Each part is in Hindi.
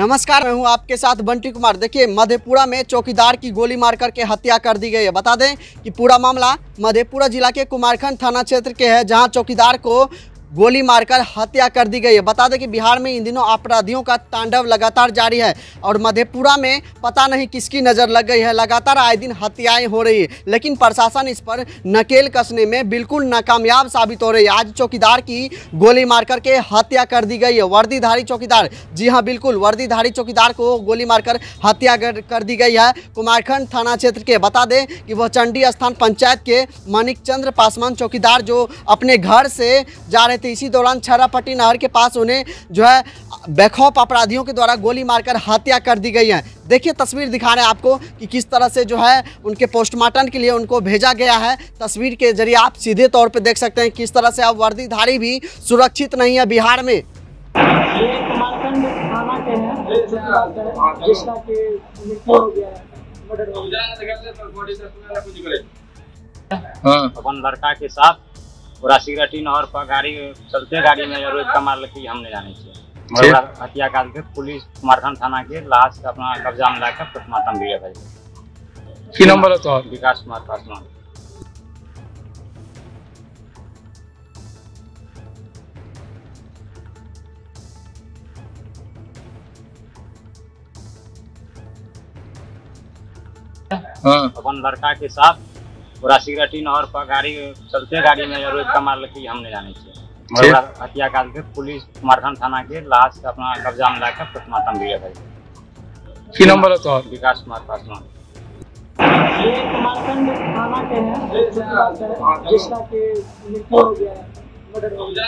नमस्कार, मैं हूँ आपके साथ बंटी कुमार। देखिए, मधेपुरा में चौकीदार की गोली मार करके हत्या कर दी गई है। बता दें कि पूरा मामला मधेपुरा जिला के कुमारखंड थाना क्षेत्र के है, जहाँ चौकीदार को गोली मारकर हत्या कर दी गई है। बता दें कि बिहार में इन दिनों अपराधियों का तांडव लगातार जारी है और मधेपुरा में पता नहीं किसकी नज़र लग गई है। लगातार आए दिन हत्याएँ हो रही है, लेकिन प्रशासन इस पर नकेल कसने में बिल्कुल नाकामयाब साबित हो रही है। आज चौकीदार की गोली मारकर के हत्या कर दी गई है। वर्दीधारी चौकीदार, जी हाँ बिल्कुल, वर्दीधारी चौकीदार को गोली मारकर हत्या कर दी गई है कुमारखंड थाना क्षेत्र के। बता दें कि वह चंडी स्थान पंचायत के मानिक चंद्र पासवान चौकीदार जो अपने घर से जा रहे थे। इसी दौरान छरापट्टी नहर के पास उन्हें जो है बेखौफ अपराधियों के द्वारा गोली मारकर हत्या कर दी गई है। देखिए तस्वीर दिखा रहे हैं आपको कि किस तरह से जो है उनके पोस्टमार्टम के लिए उनको भेजा गया है। तस्वीर के ज़रिए आप सीधे तौर पर देख सकते हैं किस तरह से अब वर्दीधारी भी सुरक्षित नहीं है बिहार में। ये कुमारखंड थाना के हैं जिसका कि मृत्यु हो गया है मर्डर हो गया हाँ। अपन लड़का के साथ पूरा सिगरेटी नहर पर गाड़ी चलते गाड़ी में रोज लगी हम नहीं जाने। हत्या काल के पुलिस कुमारखंड थाना के लाश के अपना कब्जा में लाकर पोस्टमार्टम भी भेज की नंबर है तोहर विकास कुमार पासवान। हाँ। अपन लड़का के साथ पूरा सिगरेटी नहर पर गाड़ी चलते गाड़ी में रोज कमार लगी हम नहीं जाने हत्या काल के पुलिस कुमारखंड थाना के लाश के अपना कब्जा में लाकर पोस्टमार्टम भी भेज की नंबर है तोहर विकास कुमार पासवान। ये कुमारखंड थाना के हैं जिसका कि मृत्यु हो गया है। मर्डर हो गया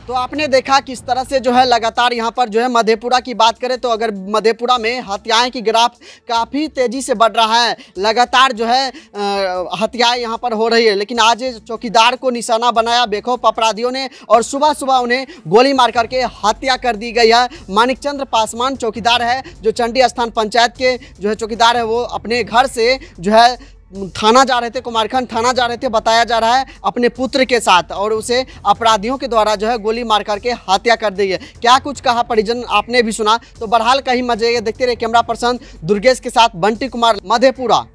तो आपने देखा किस तरह से जो है लगातार यहाँ पर जो है मधेपुरा की बात करें तो अगर मधेपुरा में हत्याएँ की ग्राफ काफ़ी तेज़ी से बढ़ रहा है, लगातार जो है हत्याएँ यहाँ पर हो रही है। लेकिन आज चौकीदार को निशाना बनाया बेखौफ अपराधियों ने और सुबह सुबह उन्हें गोली मार करके हत्या कर दी गई है। मानिक चंद्र पासवान चौकीदार है जो चंडी स्थान पंचायत के जो है चौकीदार है, वो अपने घर से जो है थाना जा रहे थे, कुमारखंड थाना जा रहे थे, बताया जा रहा है अपने पुत्र के साथ और उसे अपराधियों के द्वारा जो है गोली मार करके हत्या कर दी है। क्या कुछ कहा परिजन? आपने भी सुना। तो बहरहाल कहीं मज़े देखते रहे कैमरा पर्सन दुर्गेश के साथ बंटी कुमार, मधेपुरा।